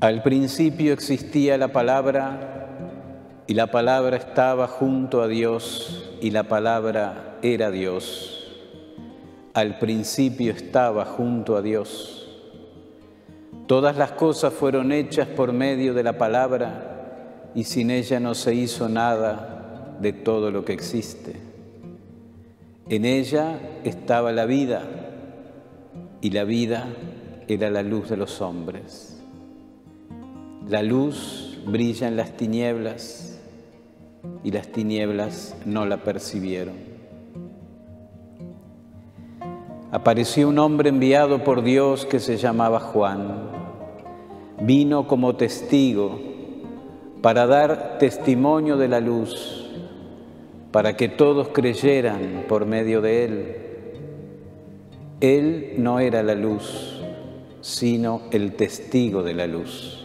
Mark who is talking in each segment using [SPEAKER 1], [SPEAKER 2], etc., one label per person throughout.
[SPEAKER 1] Al principio existía la palabra y la palabra estaba junto a Dios y la palabra era Dios. Al principio estaba junto a Dios. Todas las cosas fueron hechas por medio de la palabra y sin ella no se hizo nada de todo lo que existe. En ella estaba la vida y la vida era la luz de los hombres. La luz brilla en las tinieblas y las tinieblas no la percibieron. Apareció un hombre enviado por Dios que se llamaba Juan. Vino como testigo para dar testimonio de la luz, para que todos creyeran por medio de él. Él no era la luz, sino el testigo de la luz.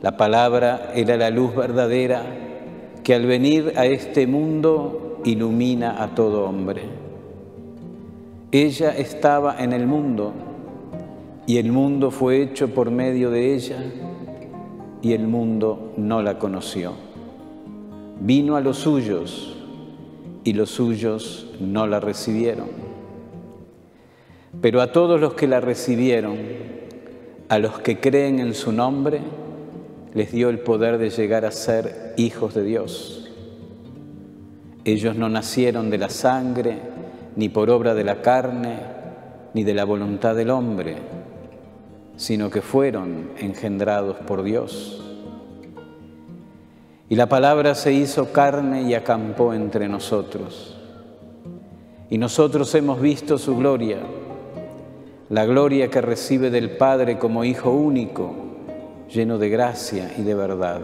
[SPEAKER 1] La palabra era la luz verdadera que al venir a este mundo ilumina a todo hombre. Ella estaba en el mundo y el mundo fue hecho por medio de ella y el mundo no la conoció. Vino a los suyos y los suyos no la recibieron. Pero a todos los que la recibieron, a los que creen en su nombre, les dio el poder de llegar a ser hijos de Dios. Ellos no nacieron de la sangre, ni por obra de la carne, ni de la voluntad del hombre, sino que fueron engendrados por Dios. Y la palabra se hizo carne y acampó entre nosotros. Y nosotros hemos visto su gloria, la gloria que recibe del Padre como Hijo único lleno de gracia y de verdad.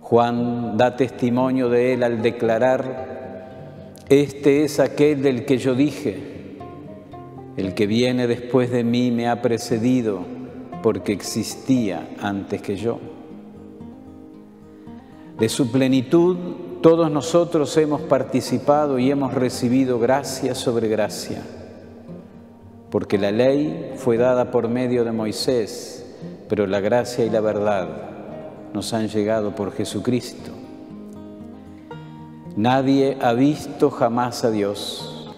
[SPEAKER 1] Juan da testimonio de él al declarar, este es aquel del que yo dije, el que viene después de mí me ha precedido porque existía antes que yo. De su plenitud todos nosotros hemos participado y hemos recibido gracia sobre gracia porque la ley fue dada por medio de Moisés, pero la gracia y la verdad nos han llegado por Jesucristo. Nadie ha visto jamás a Dios.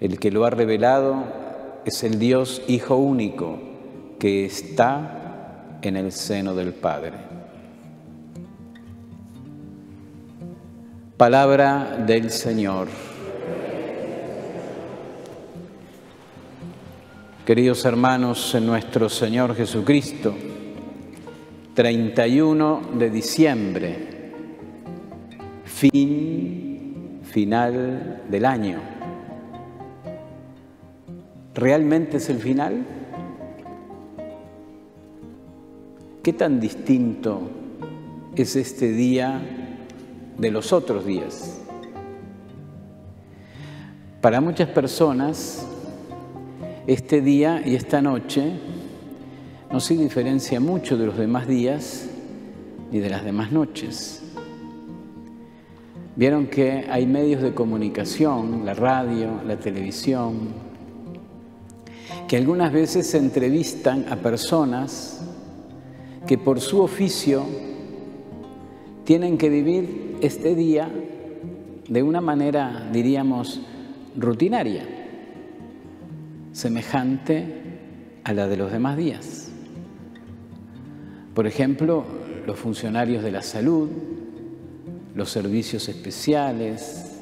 [SPEAKER 1] El que lo ha revelado es el Dios Hijo único que está en el seno del Padre. Palabra del Señor. Queridos hermanos en nuestro Señor Jesucristo, 31 de diciembre, fin final del año. ¿Realmente es el final? ¿Qué tan distinto es este día de los otros días? Para muchas personas, este día y esta noche no se diferencia mucho de los demás días ni de las demás noches. Vieron que hay medios de comunicación, la radio, la televisión, que algunas veces se entrevistan a personas que por su oficio tienen que vivir este día de una manera, diríamos, rutinaria semejante a la de los demás días. Por ejemplo, los funcionarios de la salud, los servicios especiales,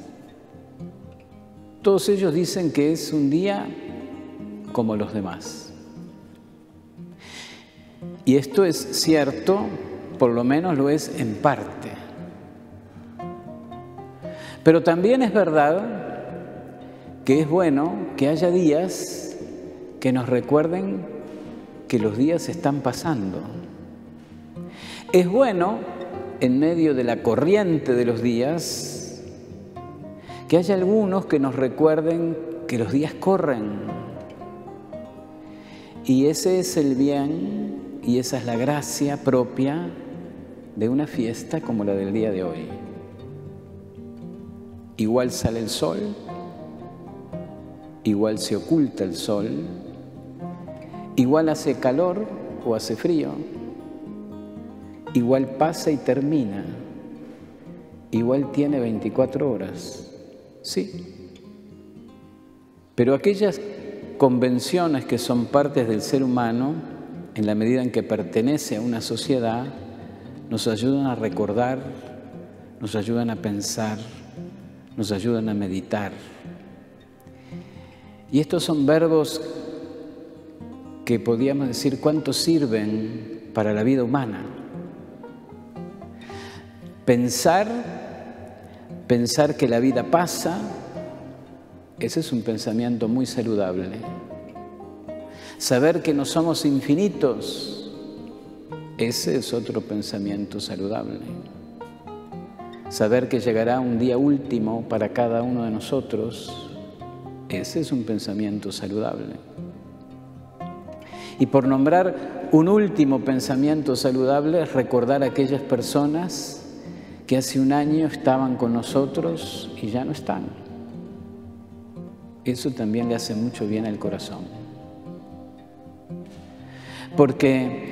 [SPEAKER 1] todos ellos dicen que es un día como los demás. Y esto es cierto, por lo menos lo es en parte. Pero también es verdad que es bueno que haya días que nos recuerden que los días están pasando. Es bueno, en medio de la corriente de los días, que haya algunos que nos recuerden que los días corren. Y ese es el bien y esa es la gracia propia de una fiesta como la del día de hoy. Igual sale el sol, igual se oculta el sol, igual hace calor o hace frío, igual pasa y termina, igual tiene 24 horas, sí. Pero aquellas convenciones que son partes del ser humano, en la medida en que pertenece a una sociedad, nos ayudan a recordar, nos ayudan a pensar, nos ayudan a meditar. Y estos son verbos que podríamos decir cuánto sirven para la vida humana. Pensar, pensar que la vida pasa, ese es un pensamiento muy saludable. Saber que no somos infinitos, ese es otro pensamiento saludable. Saber que llegará un día último para cada uno de nosotros, ese es un pensamiento saludable. Y por nombrar un último pensamiento saludable recordar a aquellas personas que hace un año estaban con nosotros y ya no están. Eso también le hace mucho bien al corazón. Porque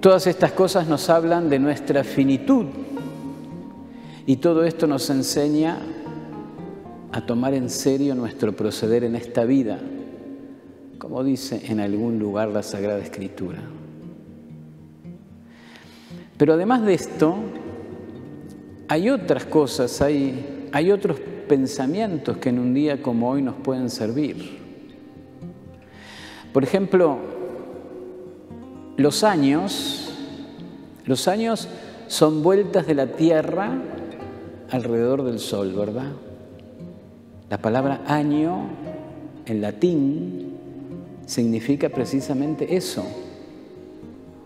[SPEAKER 1] todas estas cosas nos hablan de nuestra finitud y todo esto nos enseña a tomar en serio nuestro proceder en esta vida como dice en algún lugar la Sagrada Escritura. Pero además de esto, hay otras cosas, hay, hay otros pensamientos que en un día como hoy nos pueden servir. Por ejemplo, los años, los años son vueltas de la Tierra alrededor del Sol, ¿verdad? La palabra año en latín significa precisamente eso,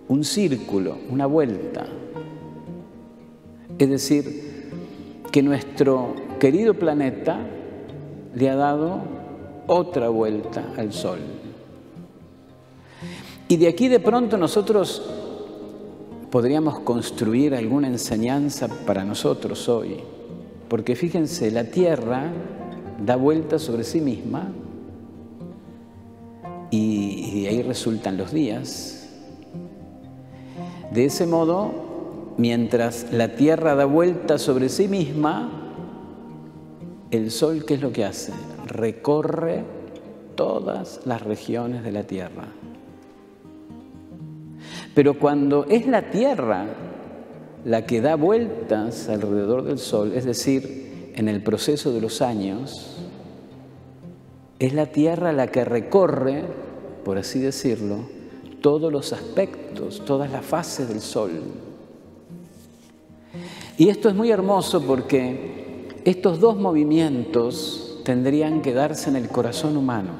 [SPEAKER 1] un círculo, una vuelta. Es decir, que nuestro querido planeta le ha dado otra vuelta al Sol. Y de aquí de pronto nosotros podríamos construir alguna enseñanza para nosotros hoy, porque fíjense, la Tierra da vuelta sobre sí misma y, de ahí resultan los días. De ese modo, mientras la Tierra da vuelta sobre sí misma, el Sol, ¿qué es lo que hace? Recorre todas las regiones de la Tierra. Pero cuando es la Tierra la que da vueltas alrededor del Sol, es decir, en el proceso de los años, es la Tierra la que recorre, por así decirlo, todos los aspectos, todas las fases del Sol. Y esto es muy hermoso porque estos dos movimientos tendrían que darse en el corazón humano.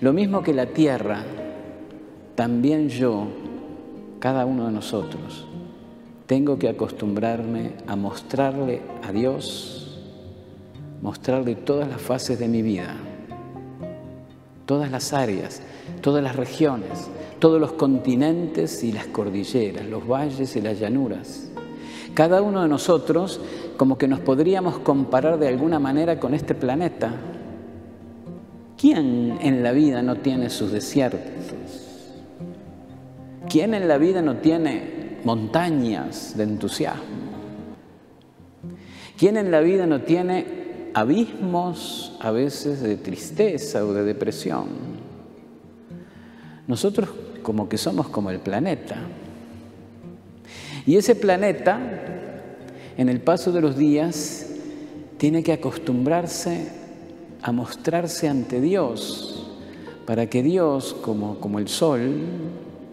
[SPEAKER 1] Lo mismo que la Tierra, también yo, cada uno de nosotros, tengo que acostumbrarme a mostrarle a Dios mostrarle todas las fases de mi vida, todas las áreas, todas las regiones, todos los continentes y las cordilleras, los valles y las llanuras. Cada uno de nosotros como que nos podríamos comparar de alguna manera con este planeta. ¿Quién en la vida no tiene sus desiertos? ¿Quién en la vida no tiene montañas de entusiasmo? ¿Quién en la vida no tiene abismos a veces de tristeza o de depresión. Nosotros como que somos como el planeta. Y ese planeta, en el paso de los días, tiene que acostumbrarse a mostrarse ante Dios, para que Dios, como, como el sol,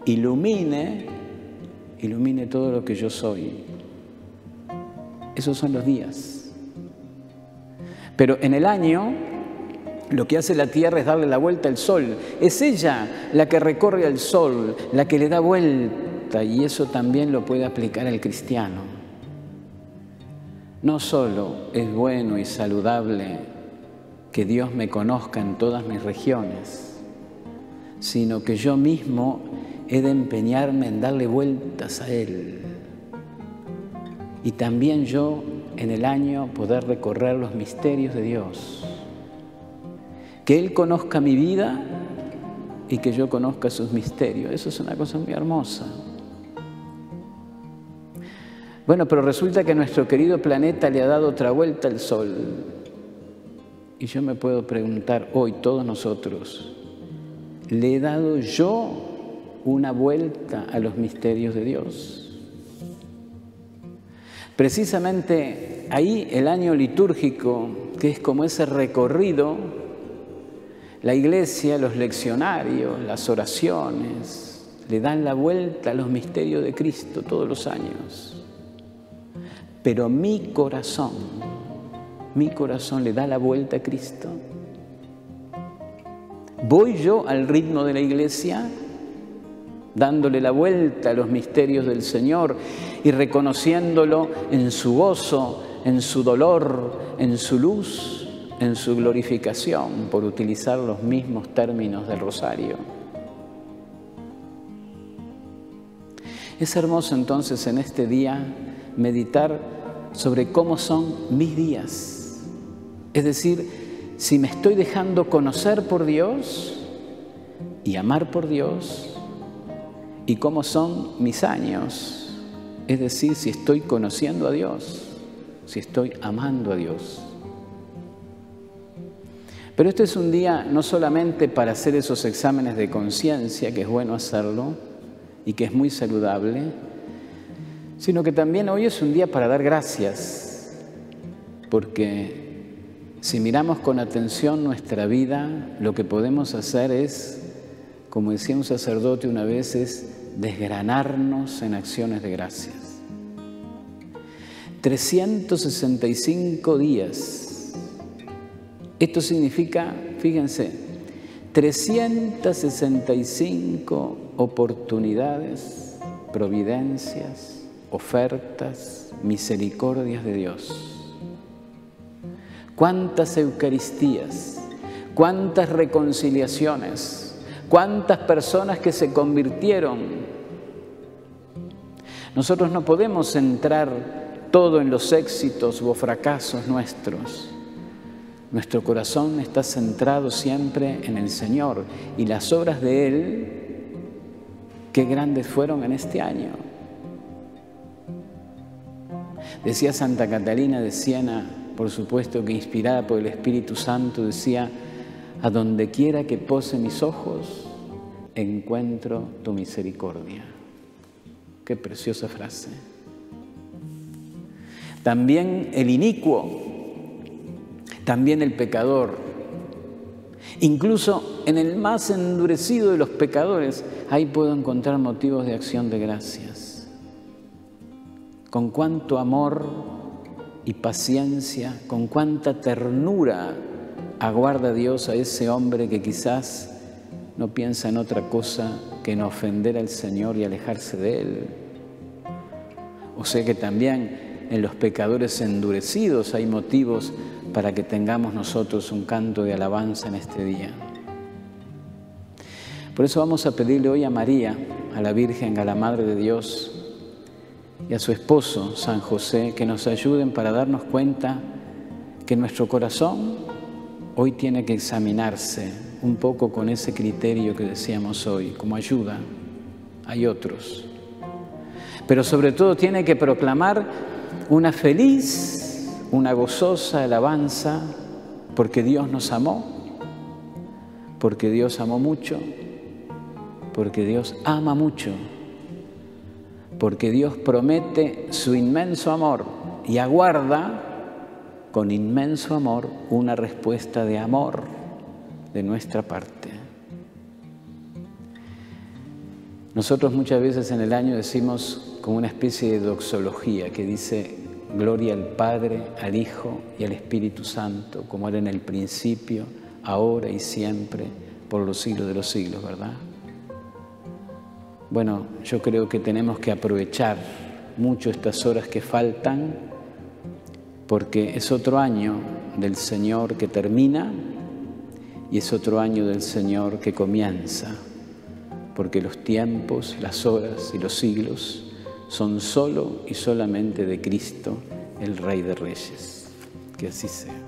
[SPEAKER 1] ilumine, ilumine todo lo que yo soy. Esos son los días. Pero en el año lo que hace la Tierra es darle la vuelta al Sol. Es ella la que recorre al Sol, la que le da vuelta y eso también lo puede aplicar el cristiano. No solo es bueno y saludable que Dios me conozca en todas mis regiones, sino que yo mismo he de empeñarme en darle vueltas a Él. Y también yo en el año poder recorrer los misterios de Dios. Que Él conozca mi vida y que yo conozca sus misterios. Eso es una cosa muy hermosa. Bueno, pero resulta que nuestro querido planeta le ha dado otra vuelta al Sol. Y yo me puedo preguntar hoy, todos nosotros, ¿le he dado yo una vuelta a los misterios de Dios? Precisamente ahí el año litúrgico, que es como ese recorrido, la iglesia, los leccionarios, las oraciones, le dan la vuelta a los misterios de Cristo todos los años pero mi corazón, mi corazón le da la vuelta a Cristo. ¿Voy yo al ritmo de la iglesia dándole la vuelta a los misterios del Señor y reconociéndolo en su gozo, en su dolor, en su luz, en su glorificación, por utilizar los mismos términos del rosario? Es hermoso entonces en este día meditar sobre cómo son mis días. Es decir, si me estoy dejando conocer por Dios y amar por Dios, y cómo son mis años. Es decir, si estoy conociendo a Dios, si estoy amando a Dios. Pero este es un día no solamente para hacer esos exámenes de conciencia, que es bueno hacerlo y que es muy saludable, sino que también hoy es un día para dar gracias, porque si miramos con atención nuestra vida, lo que podemos hacer es, como decía un sacerdote una vez, es desgranarnos en acciones de gracias. 365 días. Esto significa, fíjense, 365 oportunidades, providencias, ofertas, misericordias de Dios. Cuántas Eucaristías, cuántas reconciliaciones, cuántas personas que se convirtieron. Nosotros no podemos centrar todo en los éxitos o fracasos nuestros. Nuestro corazón está centrado siempre en el Señor y las obras de Él, qué grandes fueron en este año. Decía Santa Catalina de Siena, por supuesto que inspirada por el Espíritu Santo, decía, a donde quiera que pose mis ojos, encuentro tu misericordia. Qué preciosa frase. También el inicuo, también el pecador, incluso en el más endurecido de los pecadores, ahí puedo encontrar motivos de acción de gracias con cuánto amor y paciencia, con cuánta ternura aguarda Dios a ese hombre que quizás no piensa en otra cosa que en ofender al Señor y alejarse de Él. O sea que también en los pecadores endurecidos hay motivos para que tengamos nosotros un canto de alabanza en este día. Por eso vamos a pedirle hoy a María, a la Virgen, a la Madre de Dios, y a su esposo, San José, que nos ayuden para darnos cuenta que nuestro corazón hoy tiene que examinarse un poco con ese criterio que decíamos hoy, como ayuda. Hay otros. Pero sobre todo tiene que proclamar una feliz, una gozosa alabanza, porque Dios nos amó, porque Dios amó mucho, porque Dios ama mucho porque Dios promete su inmenso amor y aguarda con inmenso amor una respuesta de amor de nuestra parte. Nosotros muchas veces en el año decimos como una especie de doxología que dice gloria al Padre, al Hijo y al Espíritu Santo, como era en el principio, ahora y siempre, por los siglos de los siglos, ¿verdad? Bueno, yo creo que tenemos que aprovechar mucho estas horas que faltan porque es otro año del Señor que termina y es otro año del Señor que comienza, porque los tiempos, las horas y los siglos son solo y solamente de Cristo, el Rey de Reyes. Que así sea.